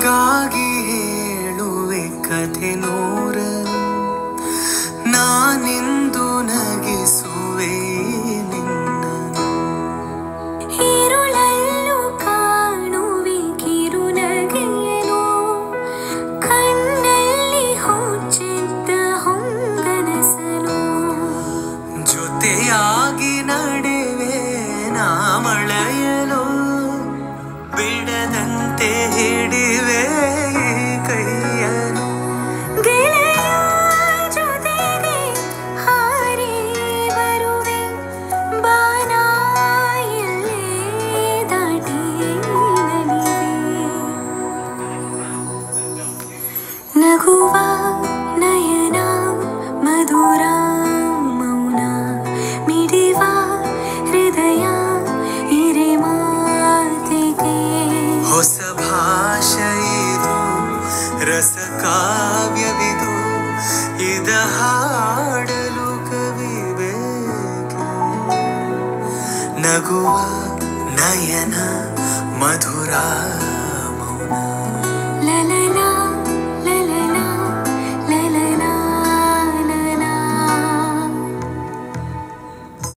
ನಿನಗಾಗಿ ಹೇಳುವೆ ಕಥೆ ನೋರಲು ನಾನಿಂದು ನಗಿಸುವೆ ನಿನ್ನ. ಈರುಳಲ್ಲೂ ಕಾಣುವೆ ಕಿರು ನಗೆಯನು ಕಣ್ಣಲ್ಲಿ ಹೊಚ್ಚಿದ್ದ ಹೊಂಗನಸನು. ಜೊತೆಯಾಗಿ ನಡೆವೆ ನಾ ಮಳೆಯಲು. ಬಿಡದಂತೆ ಹಿಡಿ ಭಾಷೆ ಇದು ರಸ ಕಾವ್ಯವಿದು ಇದ ಹಾಡಲು ಕವಿ ಬೇಕು ನಗುವ ನಯನ ಮಧುರ